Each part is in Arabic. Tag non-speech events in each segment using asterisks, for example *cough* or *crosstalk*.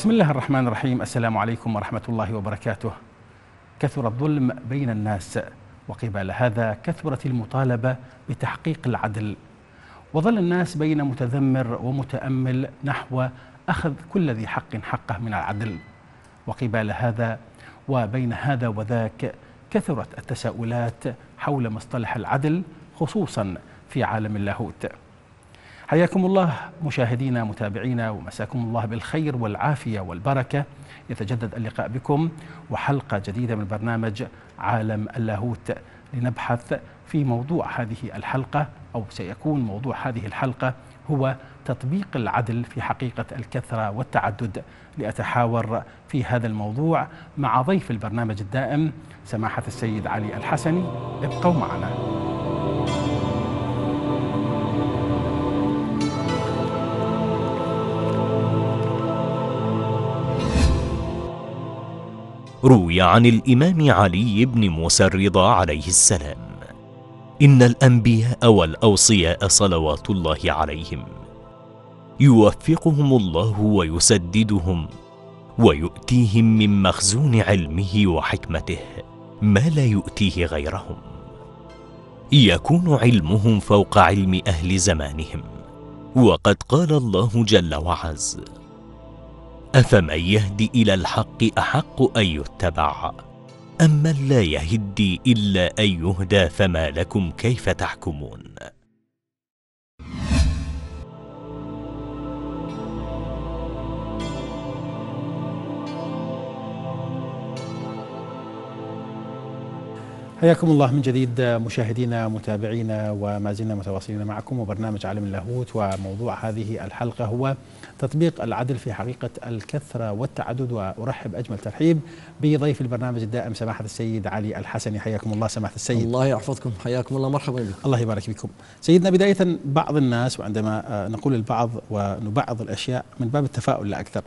بسم الله الرحمن الرحيم. السلام عليكم ورحمة الله وبركاته. كثر الظلم بين الناس وقبل هذا كثرت المطالبة بتحقيق العدل. وظل الناس بين متذمر ومتأمل نحو أخذ كل ذي حق حقه من العدل. وقبل هذا وبين هذا وذاك كثرت التساؤلات حول مصطلح العدل خصوصا في عالم اللاهوت. حياكم الله مشاهدينا متابعينا ومساكم الله بالخير والعافية والبركة. يتجدد اللقاء بكم وحلقة جديدة من برنامج عالم اللاهوت لنبحث في موضوع هذه الحلقة أو سيكون موضوع هذه الحلقة هو تطبيق العدل في حقيقة الكثرة والتعدد. لأتحاور في هذا الموضوع مع ضيف البرنامج الدائم سماحة السيد علي الحسني. ابقوا معنا. روي عن الإمام علي بن موسى الرضا عليه السلام. إن الأنبياء والأوصياء صلوات الله عليهم يوفقهم الله ويسددهم ويؤتيهم من مخزون علمه وحكمته ما لا يؤتيه غيرهم. يكون علمهم فوق علم أهل زمانهم. وقد قال الله جل وعز أفمن يهدي إلى الحق أحق أن يتبع؟ امن لا يهدي إلا أن يهدى فما لكم كيف تحكمون؟ حياكم الله من جديد مشاهدينا متابعينا وما زلنا متواصلين معكم وبرنامج عالم اللاهوت. وموضوع هذه الحلقة هو تطبيق العدل في حقيقة الكثرة والتعدد وأرحب أجمل ترحيب بضيف البرنامج الدائم سماحة السيد علي الحسني. حياكم الله سماحة السيد. الله يحفظكم. حياكم الله. مرحبا بكم. الله يبارك بكم سيدنا بداية بعض الناس وعندما نقول البعض ونبعض الأشياء من باب التفاؤل لا أكثر.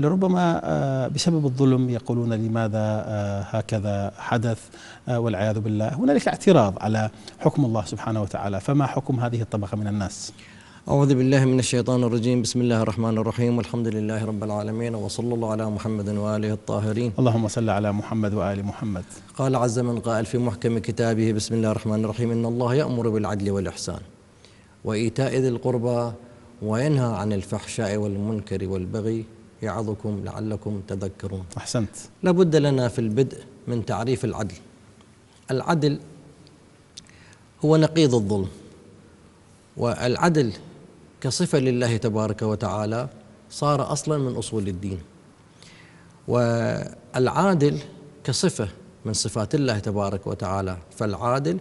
لربما بسبب الظلم يقولون لماذا هكذا حدث والعياذ بالله. هنالك اعتراض على حكم الله سبحانه وتعالى. فما حكم هذه الطبقة من الناس؟ أعوذ بالله من الشيطان الرجيم. بسم الله الرحمن الرحيم. والحمد لله رب العالمين وصلى الله على محمد وآله الطاهرين. اللهم صل على محمد وآل محمد. قال عز من قائل في محكم كتابه بسم الله الرحمن الرحيم. إن الله يأمر بالعدل والإحسان وإيتاء ذي القربى وينهى عن الفحشاء والمنكر والبغي يعظكم لعلكم تذكرون. أحسنت. لابد لنا في البدء من تعريف العدل. العدل هو نقيض الظلم والعدل كصفة لله تبارك وتعالى صار أصلا من أصول الدين. والعادل كصفة من صفات الله تبارك وتعالى. فالعادل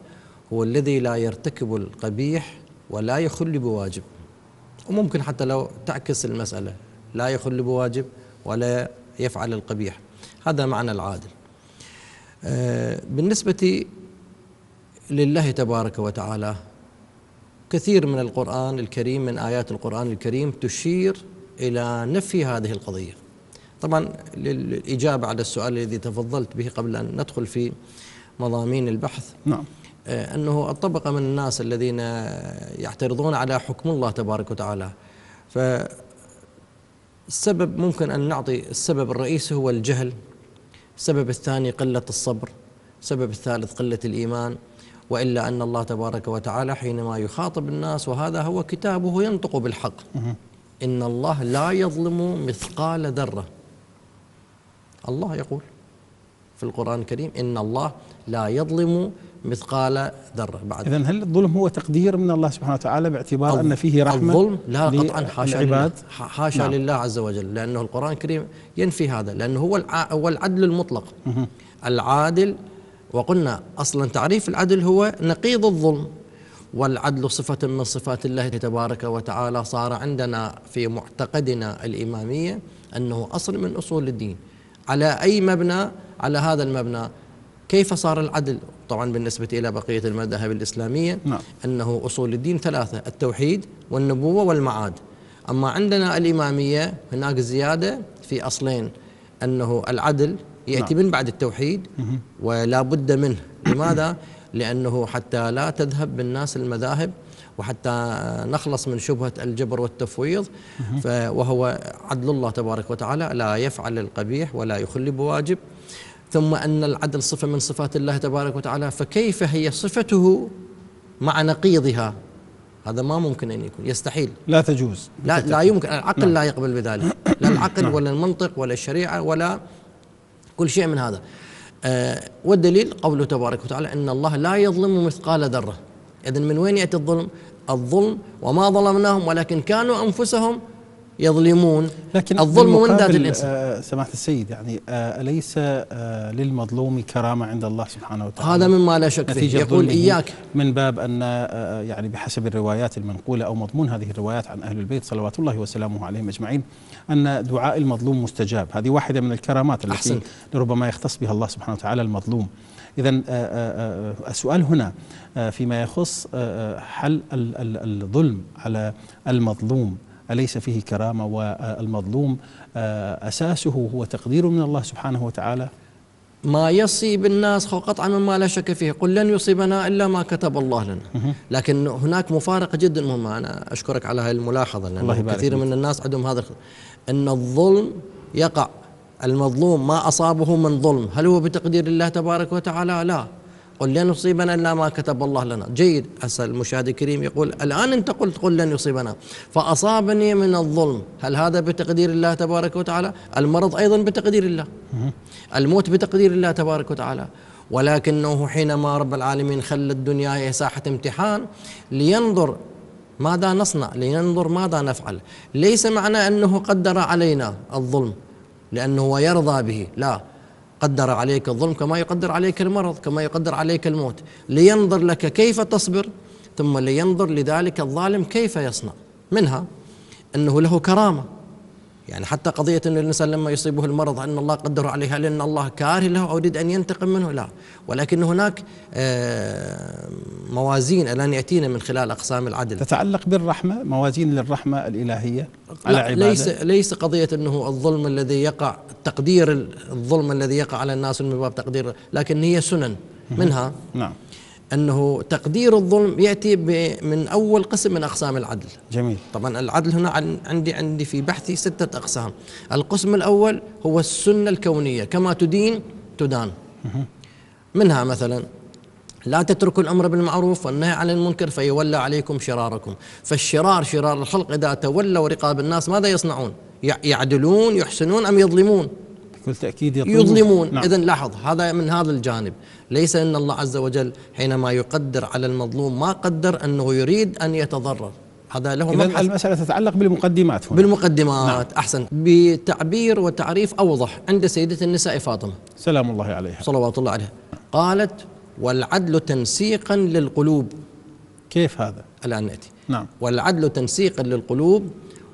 هو الذي لا يرتكب القبيح ولا يخل بواجب. وممكن حتى لو تعكس المسألة لا يخل بواجب ولا يفعل القبيح. هذا معنى العادل. بالنسبة لله تبارك وتعالى كثير من القرآن الكريم من آيات القرآن الكريم تشير إلى نفي هذه القضية. طبعا للإجابة على السؤال الذي تفضلت به قبل أن ندخل في مضامين البحث نعم. أنه الطبقة من الناس الذين يعترضون على حكم الله تبارك وتعالى. فالسبب ممكن أن نعطي السبب الرئيسي هو الجهل. السبب الثاني قلة الصبر. السبب الثالث قلة الإيمان. وإلا أن الله تبارك وتعالى حينما يخاطب الناس وهذا هو كتابه ينطق بالحق. إن الله لا يظلم مثقال ذرة. الله يقول في القرآن الكريم إن الله لا يظلم مثقال ذرة. بعد إذا هل الظلم هو تقدير من الله سبحانه وتعالى باعتبار أن فيه رحمة الظلم لا قطعا حاشا لله حاشا نعم. لله عز وجل لأنه القرآن الكريم ينفي هذا لأنه هو هو العدل المطلق. العادل وقلنا أصلا تعريف العدل هو نقيض الظلم والعدل صفة من صفات الله تبارك وتعالى صار عندنا في معتقدنا الإمامية أنه أصل من أصول الدين. على أي مبنى؟ على هذا المبنى. كيف صار العدل؟ طبعا بالنسبة إلى بقية المذاهب الإسلامية نعم. أنه أصول الدين ثلاثة التوحيد والنبوة والمعاد. أما عندنا الإمامية هناك زيادة في أصلين أنه العدل يأتي نعم. من بعد التوحيد ولا بد منه. لماذا؟ لأنه حتى لا تذهب بالناس المذاهب وحتى نخلص من شبهة الجبر والتفويض وهو عدل الله تبارك وتعالى لا يفعل القبيح ولا يخلي بواجب ثم أن العدل صفة من صفات الله تبارك وتعالى فكيف هي صفته مع نقيضها؟ هذا ما ممكن أن يكون يستحيل. لا تجوز. لا, لا يمكن العقل نعم. لا يقبل بذلك. لا العقل نعم. ولا المنطق ولا الشريعة ولا كل شيء من هذا. آه والدليل قوله تبارك وتعالى إن الله لا يظلم مثقال ذرة. إذن من وين يأتي الظلم؟ الظلم وما ظلمناهم ولكن كانوا أنفسهم يظلمون. لكن الظلم من ذات الإنسان. آه سماحة السيد يعني آه أليس آه للمظلوم كرامة عند الله سبحانه وتعالى؟ هذا مما لا شك فيه. يقول إياك. من باب أن يعني بحسب الروايات المنقولة أو مضمون هذه الروايات عن أهل البيت صلوات الله وسلامه عليهم أجمعين أن دعاء المظلوم مستجاب. هذه واحدة من الكرامات التي أحسن. ربما يختص بها الله سبحانه وتعالى المظلوم. إذا السؤال هنا فيما يخص حل الظلم على المظلوم. أليس فيه كرامة والمظلوم؟ آه، أساسه هو تقدير من الله سبحانه وتعالى. ما يصيب الناس قطعا مما لا شك فيه. قل لن يصيبنا إلا ما كتب الله لنا. لكن هناك مفارقة جدا. مهمة أنا أشكرك على هذه الملاحظة لأن كثير من الناس عندهم هذا أن الظلم يقع. المظلوم ما أصابه من ظلم. هل هو بتقدير الله تبارك وتعالى؟ لا. قل لن يصيبنا إلا ما كتب الله لنا. جيد. هسه المشاهد الكريم يقول الآن أنت قلت قل لن يصيبنا. فأصابني من الظلم. هل هذا بتقدير الله تبارك وتعالى؟ المرض أيضا بتقدير الله. الموت بتقدير الله تبارك وتعالى. ولكنه حينما رب العالمين خلى الدنيا هي ساحة امتحان لينظر ماذا نصنع لينظر ماذا نفعل. ليس معنى أنه قدر علينا الظلم لأنه يرضى به. لا. قدر عليك الظلم كما يقدر عليك المرض كما يقدر عليك الموت. لينظر لك كيف تصبر ثم لينظر لذلك الظالم كيف يصنع. منها أنه له كرامة. يعني حتى قضية أن الإنسان لما يصيبه المرض أن الله قدر عليها لأن الله كاره له أو يريد أن ينتقم منه؟ لا. ولكن هناك آه، موازين الآن يأتينا من خلال أقسام العدل. تتعلق بالرحمة؟ موازين للرحمة الإلهية على عبادة؟ ليس ليس قضية أنه الظلم الذي يقع تقدير الظلم الذي يقع على الناس من باب تقدير لكن هي سنن منها. نعم. أنه تقدير الظلم يأتي من أول قسم من أقسام العدل. جميل. طبعا العدل هنا عندي عندي في بحثي ستة أقسام. القسم الأول هو السنة الكونية كما تدين تدان. منها مثلا لا تتركوا الأمر بالمعروف والنهي عن المنكر فيولى عليكم شراركم. فالشرار شرار الخلق إذا تولوا رقاب الناس ماذا يصنعون؟ يعدلون يحسنون أم يظلمون؟ بكل تأكيد يظلمون. نعم. إذا لاحظ هذا من هذا الجانب. ليس أن الله عز وجل حينما يقدر على المظلوم ما قدر أنه يريد أن يتضرر. هذا له إذا المسألة تتعلق بالمقدمات هنا. بالمقدمات. نعم. أحسن. بتعبير وتعريف أوضح عند سيدة النساء فاطمة. سلام الله عليها. صلوات الله عليها قالت والعدل تنسيقا للقلوب. كيف هذا؟ الآن نأتي. نعم. والعدل تنسيقا للقلوب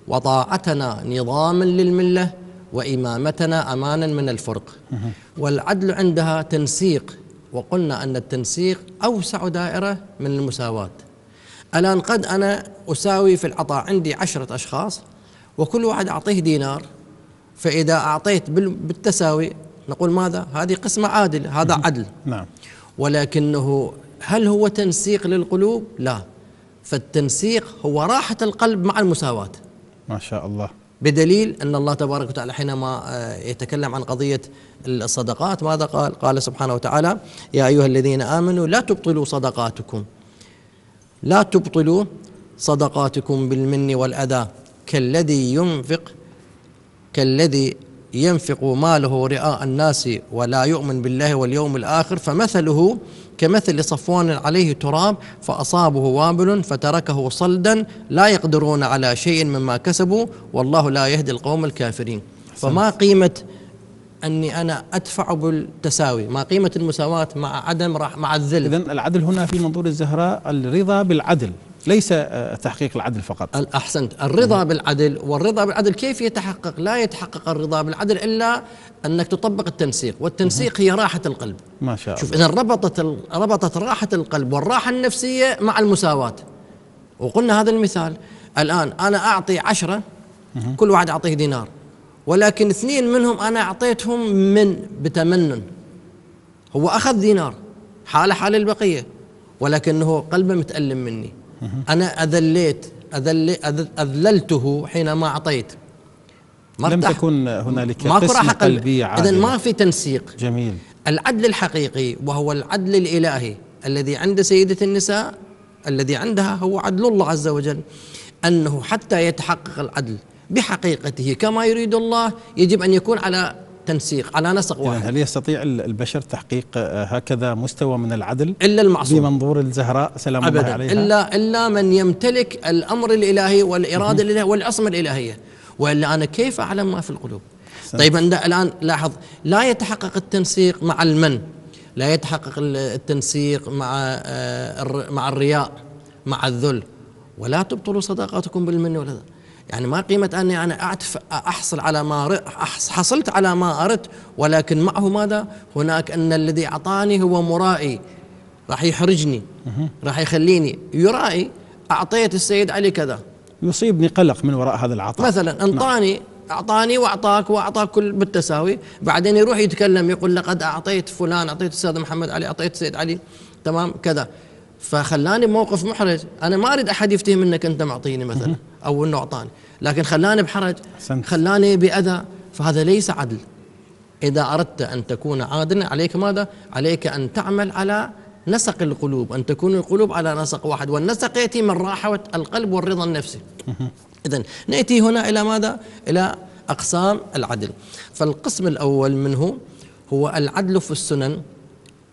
وطاعتنا نظاما للملة وإمامتنا أمانا من الفرق. والعدل عندها تنسيق وقلنا أن التنسيق أوسع دائرة من المساواة. الآن قد أنا أساوي في العطاء عندي عشرة أشخاص وكل واحد أعطيه دينار. فإذا أعطيت بالتساوي نقول ماذا؟ هذه قسمة عادلة هذا عدل. نعم. ولكنه هل هو تنسيق للقلوب؟ لا. فالتنسيق هو راحة القلب مع المساواة. ما شاء الله. بدليل أن الله تبارك وتعالى حينما آه، يتكلم عن قضية الصدقات ماذا قال؟ قال سبحانه وتعالى يا أيها الذين آمنوا لا تبطلوا صدقاتكم. لا تبطلوا صدقاتكم بالمن والأذى. كالذي ينفق كالذي ينفق ماله رئاء الناس ولا يؤمن بالله واليوم الآخر فمثله كمثل صفوان عليه تراب فأصابه وابل فتركه صلدا لا يقدرون على شيء مما كسبوا والله لا يهدي القوم الكافرين. فما قيمة أني أنا أدفع بالتساوي؟ ما قيمة المساواة مع عدم مع الذل؟ إذن العدل هنا في منظور الزهراء الرضا بالعدل. ليس آه، تحقيق العدل فقط. أحسنت الرضا بالعدل والرضا بالعدل كيف يتحقق؟ لا يتحقق الرضا بالعدل إلا أنك تطبق التنسيق والتنسيق هي راحة القلب. ما شاء الله. شوف إذا ربطت ربطت راحة القلب والراحة النفسية مع المساواة. وقلنا هذا المثال. الآن أنا أعطي عشرة كل واحد أعطيه دينار. ولكن اثنين منهم أنا أعطيتهم من بتمنن. هو أخذ دينار حالة حال البقية. ولكنه قلبه متألم مني. أنا أذليت أذل أذللته حينما أعطيت. لم تكن هنالك ما قسمة قلبية إذا ما في تنسيق. جميل. العدل الحقيقي وهو العدل الإلهي الذي عند سيدة النساء الذي عندها هو عدل الله عز وجل. أنه حتى يتحقق العدل بحقيقته كما يريد الله يجب أن يكون على تنسيق على نسق واحد. هل يستطيع البشر تحقيق آه، هكذا مستوى من العدل؟ إلا المعصوم. بمنظور الزهراء سلام أبداً. الله عليها. إلا, إلا من يمتلك الأمر الإلهي والإرادة الإلهية والعصمة الإلهية. وإلا أنا كيف أعلم ما في القلوب؟ طيب الآن لاحظ لا يتحقق التنسيق مع المن لا يتحقق التنسيق مع آه، مع الرياء مع الذل. ولا تبطلوا صداقاتكم بالمن ولا يعني ما قيمة أني أنا أعتف أحصل على ما حصلت على ما أردت ولكن معه ماذا؟ هناك أن الذي أعطاني هو مرائي راح يحرجني راح يخليني. يرائي أعطيت السيد علي كذا. يصيبني قلق من وراء هذا العطاء. مثلا أنطاني أعطاني وأعطاك وأعطاك كل بالتساوي. بعدين يروح يتكلم يقول لقد أعطيت فلان أعطيت الاستاذ محمد علي أعطيت السيد علي. تمام؟ كذا. فخلاني بموقف محرج. أنا ما أريد أحد يفتهم انك أنت معطيني مثلا. أو إنه أعطاني. لكن خلاني بحرج خلاني بأذى فهذا ليس عدل. إذا أردت أن تكون عادلا عليك ماذا؟ عليك أن تعمل على نسق القلوب أن تكون القلوب على نسق واحد. والنسق يأتي من راحة القلب والرضا النفسي. إذا نأتي هنا إلى ماذا؟ إلى أقسام العدل. فالقسم الأول منه هو العدل في السنن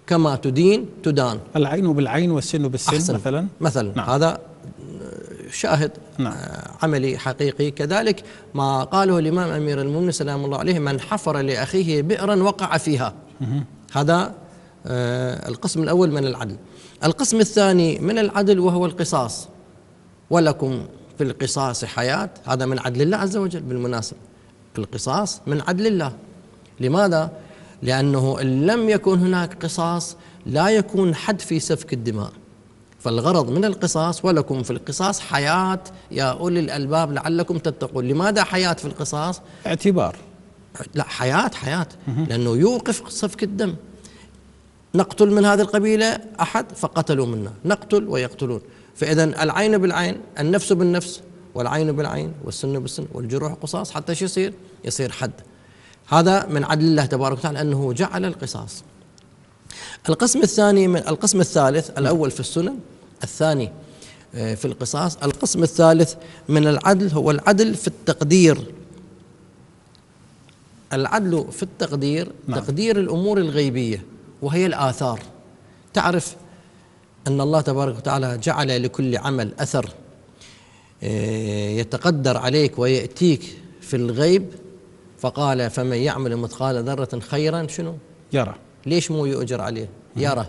كما تدين تدان. العين بالعين والسن بالسن أحسن. مثلا؟ مثلا. نعم. هذا شاهد. نعم. عملي حقيقي. كذلك ما قاله الإمام أمير المؤمنين سلام الله عليه من حفر لأخيه بئرا وقع فيها. هذا آه، القسم الأول من العدل. القسم الثاني من العدل وهو القصاص. ولكم في القصاص حياة. هذا من عدل الله عز وجل بالمناسبة. القصاص من عدل الله. لماذا؟ لأنه إن لم يكن هناك قصاص لا يكون حد في سفك الدماء. فالغرض من القصاص ولكم في القصاص حياة يا أولي الألباب لعلكم تتقون. لماذا حياة في القصاص؟ اعتبار. لا حياة حياة. لأنه يوقف سفك الدم. نقتل من هذه القبيلة أحد؟ فقتلوا منا. نقتل ويقتلون. فإذا العين بالعين النفس بالنفس والعين بالعين والسن بالسن والجروح قصاص حتى شو يصير؟ يصير حد. هذا من عدل الله تبارك وتعالى أنه جعل القصاص. القسم الثاني من القسم الثالث الأول في السنن الثاني آه، في القصاص القسم الثالث من العدل هو العدل في التقدير. العدل في التقدير نعم. تقدير الأمور الغيبية وهي الآثار. تعرف أن الله تبارك وتعالى جعل لكل عمل أثر آه، يتقدر عليك ويأتيك في الغيب فقال فمن يعمل مثقال ذرة خيرا شنو؟ يرى. ليش مو يؤجر عليه؟ يرى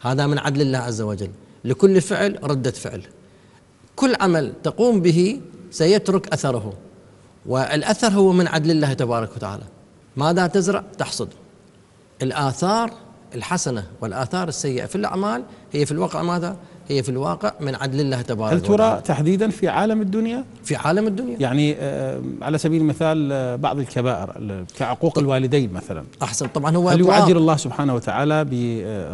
هذا من عدل الله عز وجل. لكل فعل ردة فعل. كل عمل تقوم به سيترك أثره. والأثر هو من عدل الله تبارك وتعالى. ماذا تزرع؟ تحصد. الآثار الحسنة والآثار السيئة في الأعمال هي في الواقع ماذا؟ هي في الواقع من عدل الله تبارك هل ترى وتعالى. تحديدا في عالم الدنيا؟ في عالم الدنيا. يعني آه، على سبيل المثال آه، بعض الكبائر كعقوق الوالدين مثلا. أحسن. طبعا هو هل يعجل الله سبحانه وتعالى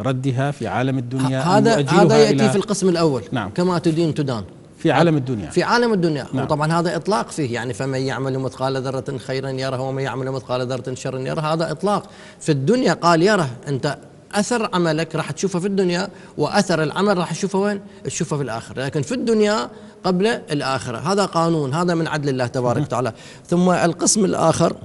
بردها في عالم الدنيا هذا هذا يأتي في القسم الأول. نعم. كما تدين تدان. في عالم الدنيا. في عالم الدنيا. نعم. وطبعا هذا إطلاق فيه. يعني فمن يعمل مثقال ذرة خيرا يره ومن يعمل مثقال ذرة شرا يره هذا إطلاق. في الدنيا قال يره أنت أثر عملك راح تشوفه في الدنيا وأثر العمل راح تشوفه وين؟ تشوفه في الآخرة، لكن في الدنيا قبل الآخرة، هذا قانون هذا من عدل الله تبارك وتعالى، ثم القسم الآخر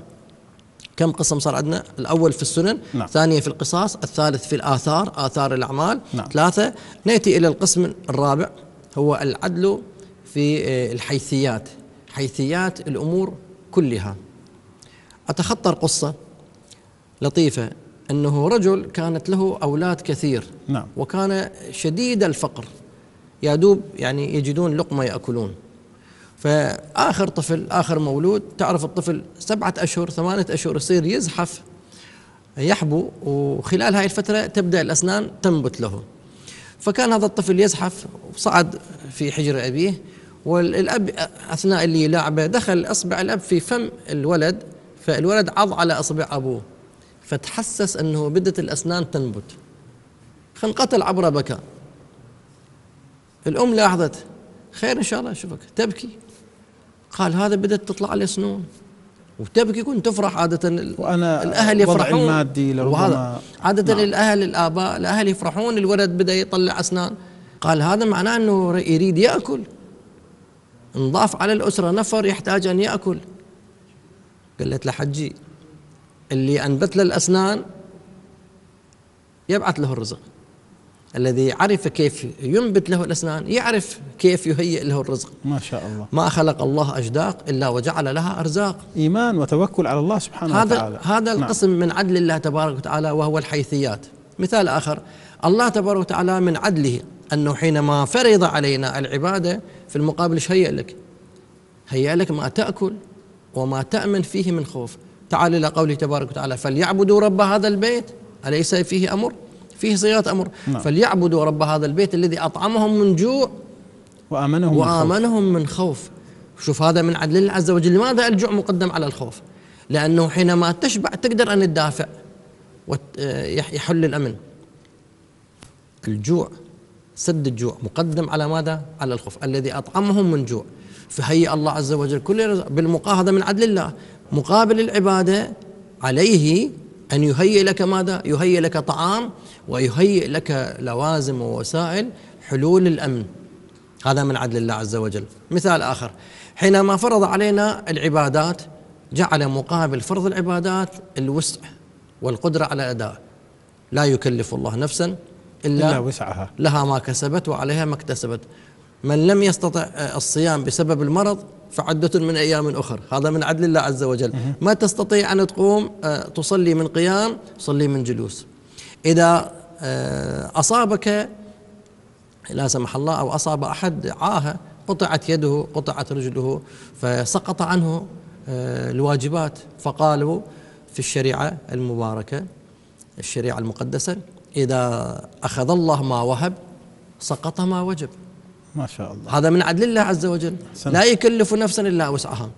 كم قسم صار عندنا؟ الأول في السنن، نعم. ثانية في القصاص، الثالث في الآثار، آثار الأعمال، نعم. ثلاثة نأتي إلى القسم الرابع هو العدل في آه، الحيثيات حيثيات الأمور كلها اتخطر قصه لطيفة أنه رجل كانت له أولاد كثير نعم. وكان شديد الفقر. يا دوب يعني يجدون لقمة يأكلون. فآخر طفل آخر مولود تعرف الطفل سبعة أشهر ثمانية أشهر يصير يزحف يحبو وخلال هاي الفترة تبدأ الأسنان تنبت له. فكان هذا الطفل يزحف وصعد في حجر أبيه والأب أثناء اللي لعبه دخل أصبع الأب في فم الولد فالولد عض على أصبع أبوه. فتحسس انه بدت الاسنان تنبت. فانقتل عبر بكى الأم لاحظت خير إن شاء الله أشوفك تبكي. قال هذا بدأت تطلع عليه سنون. وتبكي كنت تفرح عادة وأنا الأهل يفرحون. المادي لربما عادة نعم. الأهل الآباء الأهل يفرحون الولد بدأ يطلع أسنان. قال هذا معناه أنه يريد يأكل. انضاف على الأسرة نفر يحتاج أن يأكل. قالت له حجي اللي أنبت له الأسنان يبعث له الرزق. الذي عرف كيف ينبت له الأسنان يعرف كيف يهيئ له الرزق. ما شاء الله. ما خلق الله أجداق إلا وجعل لها أرزاق. إيمان وتوكل على الله سبحانه هذا وتعالى. هذا نعم. القسم من عدل الله تبارك وتعالى وهو الحيثيات. مثال آخر الله تبارك وتعالى من عدله أنه حينما فرض علينا العبادة في المقابل إيش هيئ لك هيئ لك ما تأكل وما تأمن فيه من خوف. تعال إلى قوله تبارك وتعالى فليعبدوا رب هذا البيت أليس فيه أمر؟ فيه صيغة أمر. نعم. فليعبدوا رب هذا البيت الذي أطعمهم من جوع وآمنهم, وآمنهم من, خوف. من خوف. شوف هذا من عدل الله عز وجل. لماذا الجوع مقدم على الخوف؟ لأنه حينما تشبع تقدر أن تدافع ويحل الأمن. الجوع سد الجوع مقدم على ماذا؟ على الخوف الذي أطعمهم من جوع. فهيئ الله عز وجل كل بالمقاهضة من عدل الله. مقابل العبادة عليه أن يهيئ لك ماذا؟ يهيئ لك طعام ويهيئ لك لوازم ووسائل حلول الأمن. هذا من عدل الله عز وجل. مثال آخر. حينما فرض علينا العبادات جعل مقابل فرض العبادات الوسع والقدرة على الأداء. لا يكلف الله نفسا إلا, إلا وسعها. لها ما كسبت وعليها ما اكتسبت. من لم يستطع الصيام بسبب المرض فعدة من أيام أخر. هذا من عدل الله عز وجل. ما تستطيع أن تقوم آه، تصلي من قيام صلي من جلوس. إذا آه، أصابك لا سمح الله أو أصاب أحد عاهة قطعت يده قطعت رجله فسقط عنه آه، الواجبات. فقالوا في الشريعة المباركة الشريعة المقدسة إذا أخذ الله ما وهب سقط ما وجب. ما شاء الله. هذا من عدل الله عز وجل. سنة. لا يكلف نفسا إلا وسعها.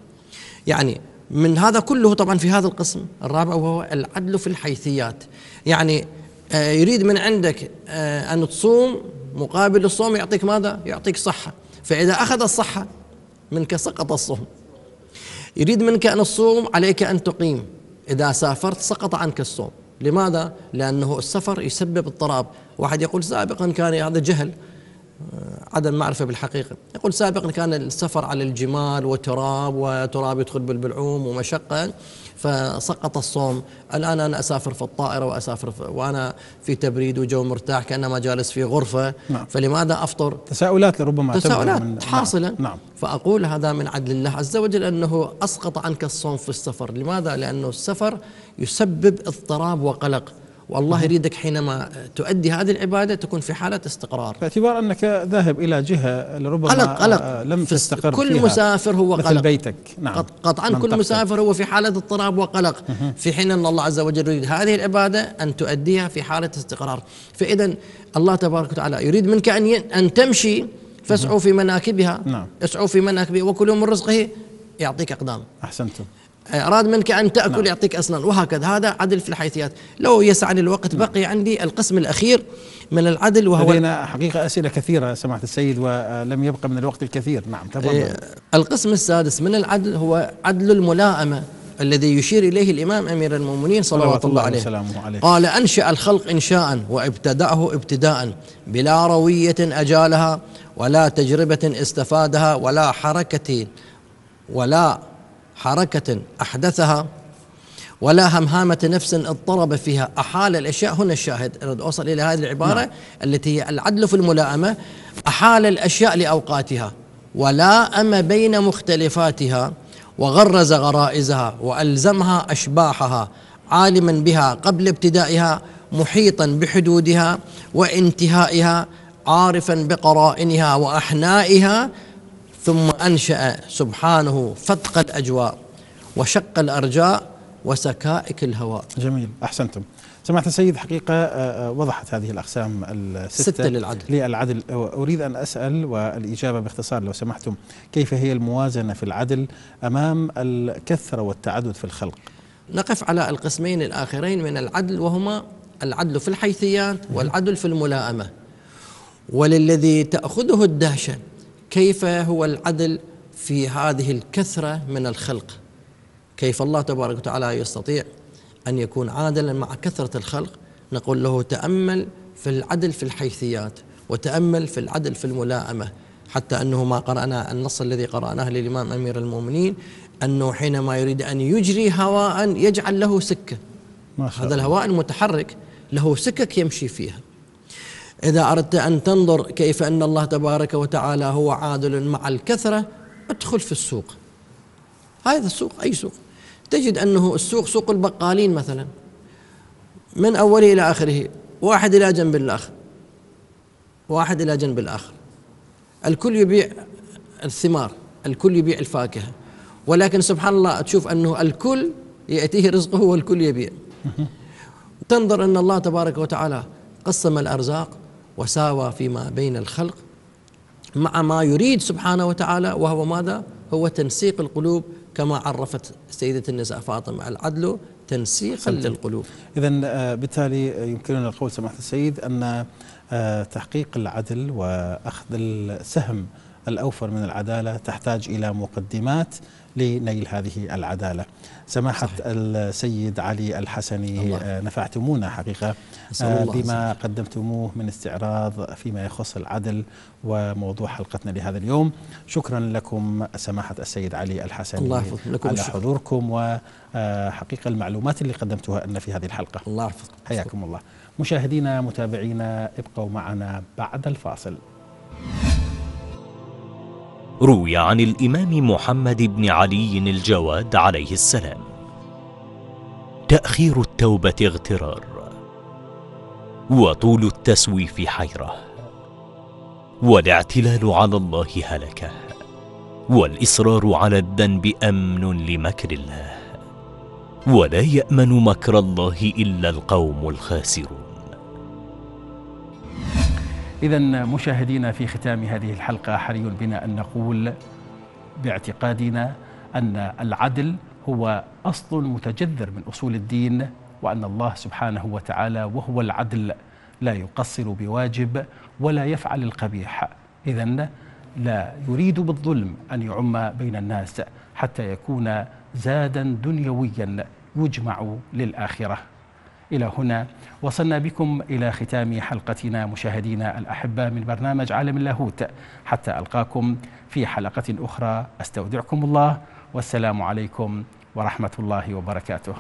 يعني من هذا كله طبعا في هذا القسم الرابع وهو العدل في الحيثيات. يعني آه، يريد من عندك آه، أن تصوم مقابل الصوم يعطيك ماذا؟ يعطيك صحة. فإذا أخذ الصحة منك سقط الصوم. يريد منك أن تصوم عليك أن تقيم. إذا سافرت سقط عنك الصوم. لماذا؟ لأنه السفر يسبب اضطراب. واحد يقول سابقا كان هذا جهل. عدم معرفة بالحقيقة يقول سابقا كان السفر على الجمال وتراب وتراب يدخل بالبلعوم ومشقة فسقط الصوم الآن أنا أسافر في الطائرة وأسافر في وأنا في تبريد وجو مرتاح كأنما جالس في غرفة نعم. فلماذا أفطر تساؤلات لربما تساؤلات من حاصلة نعم. نعم. فأقول هذا من عدل الله عز وجل أنه أسقط عنك الصوم في السفر لماذا؟ لأنه السفر يسبب اضطراب وقلق والله يريدك حينما تؤدي هذه العبادة تكون في حالة استقرار. باعتبار أنك ذاهب إلى جهة لربما قلق قلق. لم تستقر كل فيها مسافر هو قلق. مثل بيتك. نعم. قطعا كل مسافر هو في حالة اضطراب وقلق. في حين أن الله عز وجل يريد هذه العبادة أن تؤديها في حالة استقرار. فإذا الله تبارك وتعالى يريد منك أن أن تمشي فاسعوا في مناكبها. نعم. اسعوا في مناكبها وكلوا من رزقه يعطيك أقدام. أحسنتم. أراد منك أن تأكل نعم. يعطيك أسنان. وهكذا. هذا عدل في الحيثيات. لو يسعني الوقت نعم. بقي عندي القسم الأخير من العدل وهو لدينا حقيقة أسئلة كثيرة سمعت السيد ولم يبقى من الوقت الكثير. نعم تفضل. آه القسم السادس من العدل هو عدل الملائمة الذي يشير إليه الإمام أمير المؤمنين صلوات الله عليه, عليه. قال أنشأ الخلق إنشاء وابتدأه ابتداء بلا روية أجالها ولا تجربة استفادها ولا حركة ولا حركة أحدثها ولا همهامة نفس اضطرب فيها. أحال الأشياء. هنا الشاهد. أريد أوصل إلى هذه العبارة نعم. التي هي العدل في الملائمة. أحال الأشياء لأوقاتها ولا أم بين مختلفاتها وغرز غرائزها وألزمها أشباحها عالما بها قبل ابتدائها محيطا بحدودها وانتهائها عارفا بقرائنها وأحنائها ثم أنشأ سبحانه فتق الأجواء وشق الأرجاء وسكائك الهواء. جميل أحسنتم. سمعت السيد حقيقة آه، آه، وضحت هذه الأقسام الستة ستة للعدل. للعدل. أريد أن أسأل والإجابة باختصار لو سمحتم كيف هي الموازنة في العدل أمام الكثرة والتعدد في الخلق؟ نقف على القسمين الآخرين من العدل وهما العدل في الحيثيات والعدل في الملائمة. وللذي تأخذه الدهشة كيف هو العدل في هذه الكثرة من الخلق؟ كيف الله تبارك وتعالى يستطيع أن يكون عادلا مع كثرة الخلق؟ نقول له تأمل في العدل في الحيثيات وتأمل في العدل في الملائمة حتى أنه ما قرأنا النص الذي قرأناه للإمام أمير المؤمنين أنه حينما يريد أن يجري هواء يجعل له سكة. ما شاء هذا الهواء المتحرك له سكك يمشي فيها. إذا أردت أن تنظر كيف أن الله تبارك وتعالى هو عادل مع الكثرة ادخل في السوق. هذا السوق أي سوق؟ تجد أنه السوق سوق البقالين مثلا من أوله إلى آخره واحد إلى جنب الآخر واحد إلى جنب الآخر. الكل يبيع الثمار الكل يبيع الفاكهة. ولكن سبحان الله تشوف أنه الكل يأتيه رزقه والكل يبيع. *laughs* تنظر أن الله تبارك وتعالى قسم الأرزاق وساوى فيما بين الخلق مع ما يريد سبحانه وتعالى وهو ماذا؟ هو تنسيق القلوب كما عرفت سيدة النساء فاطمة العدل تنسيقا للقلوب إذا آه، بالتالي يمكننا القول سماحة السيد أن آه، تحقيق العدل وأخذ السهم الأوفر من العدالة تحتاج إلى مقدمات لنيل هذه العدالة. سماحة صحيح. السيد علي الحسني الله. آه، نفعتمونا حقيقة. آه، بما قدمتموه من استعراض فيما يخص العدل وموضوع حلقتنا لهذا اليوم. شكرا لكم سماحة السيد علي الحسني الله لكم على. حضوركم وحقيقة المعلومات اللي قدمتوها لنا في هذه الحلقة. الله يحفظكم حياكم الله. مشاهدينا متابعينا ابقوا معنا بعد الفاصل. روي عن الإمام محمد بن علي الجواد عليه السلام. تأخير التوبة اغترار. وطول التسويف حيرة. والاعتلال على الله هلكة. والإصرار على الذنب أمن لمكر الله. ولا يأمن مكر الله إلا القوم الخاسرون. إذا مشاهدينا في ختام هذه الحلقة حري بنا أن نقول باعتقادنا أن العدل هو أصل متجذر من أصول الدين وأن الله سبحانه وتعالى وهو العدل لا يقصر بواجب ولا يفعل القبيح. إذا لا يريد بالظلم أن يعم بين الناس حتى يكون زادا دنيويا يجمع للآخرة. إلى هنا. وصلنا بكم إلى ختام حلقتنا مشاهدينا الأحبة من برنامج عالم اللاهوت. حتى ألقاكم في حلقة أخرى. أستودعكم الله. والسلام عليكم ورحمة الله وبركاته.